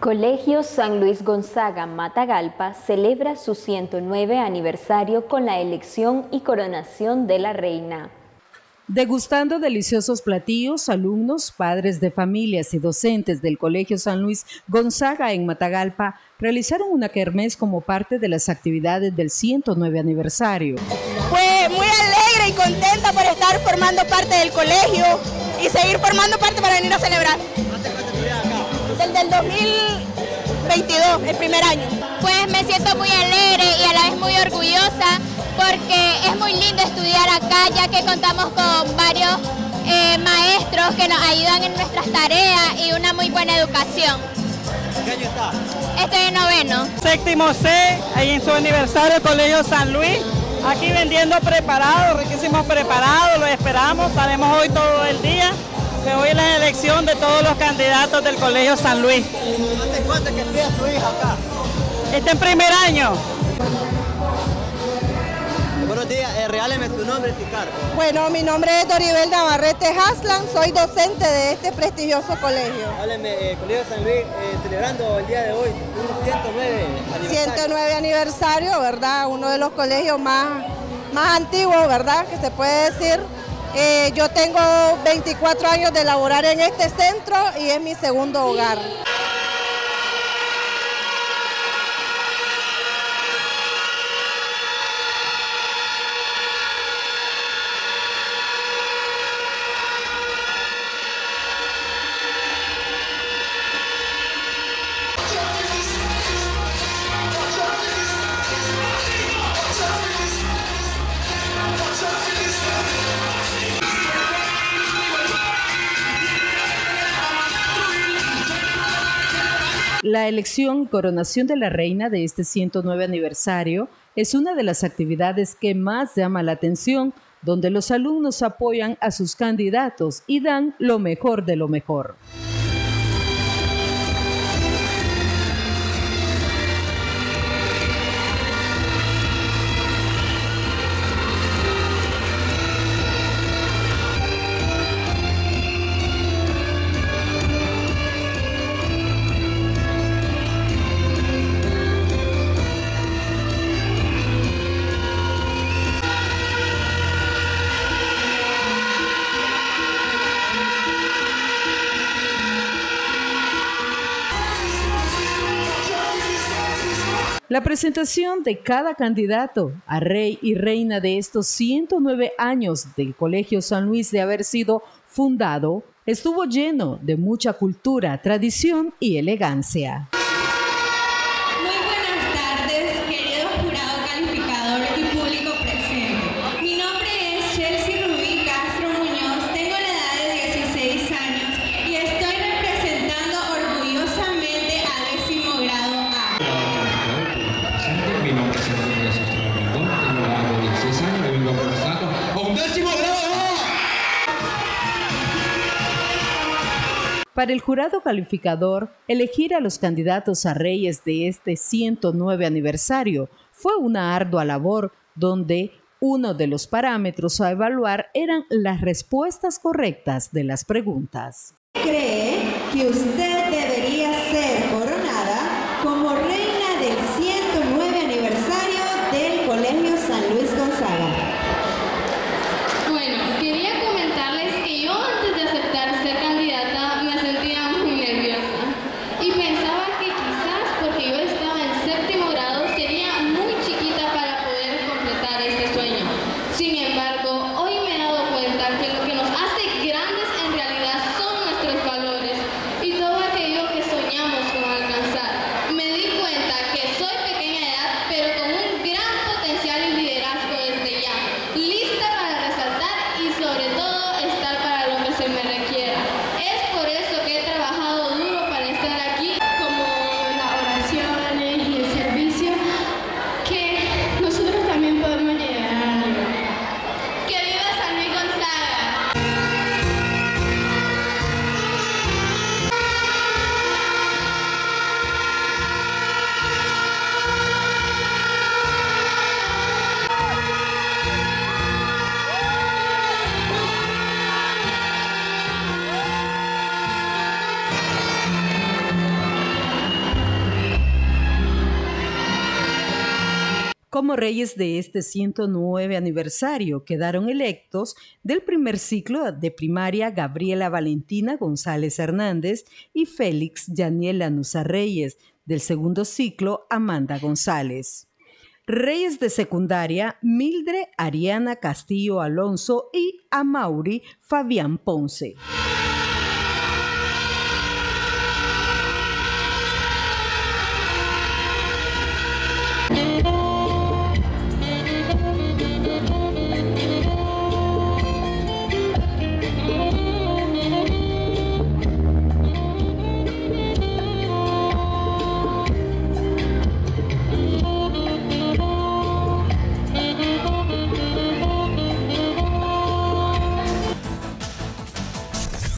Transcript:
Colegio San Luis Gonzaga Matagalpa celebra su 109 aniversario con la elección y coronación de la reina. Degustando deliciosos platillos, alumnos, padres de familias y docentes del Colegio San Luis Gonzaga en Matagalpa realizaron una kermés como parte de las actividades del 109 aniversario. Pues muy alegre y contenta por estar formando parte del colegio y seguir formando parte para venir a celebrar. Desde el 2022, el primer año. Pues me siento muy alegre y a la vez muy orgullosa porque es muy lindo estudiar acá ya que contamos con varios eh, maestros que nos ayudan en nuestras tareas y una muy buena educación. ¿Qué año está? Estoy en noveno. Séptimo C, ahí en su aniversario Colegio San Luis. Aquí vendiendo preparados, riquísimos preparados, lo esperamos, estaremos hoy todo el día. De todos los candidatos del Colegio San Luis. ¿Hace cuánto que estudia su hija acá? Está en primer año. Buenos días, eh, regáleme su nombre y cargo. Bueno, mi nombre es Doribel Navarrete Haslan, soy docente de este prestigioso colegio. Hábleme, eh, Colegio San Luis, eh, celebrando el día de hoy un 109 aniversario. 109 aniversario, ¿verdad? Uno de los colegios más, más antiguos, ¿verdad? Que se puede decir. Eh, yo tengo 24 años de laborar en este centro y es mi segundo hogar. La elección coronación de la reina de este 109 aniversario es una de las actividades que más llama la atención, donde los alumnos apoyan a sus candidatos y dan lo mejor de lo mejor. La presentación de cada candidato a rey y reina de estos 109 años del Colegio San Luis de haber sido fundado estuvo lleno de mucha cultura, tradición y elegancia. Para el jurado calificador, elegir a los candidatos a reyes de este 109 aniversario fue una ardua labor donde uno de los parámetros a evaluar eran las respuestas correctas de las preguntas. ¿Cree que usted Como reyes de este 109 aniversario quedaron electos del primer ciclo de primaria Gabriela Valentina González Hernández y Félix Yaniel Lanusa Reyes, del segundo ciclo Amanda González. Reyes de secundaria Mildre Ariana Castillo Alonso y Amauri Fabián Ponce.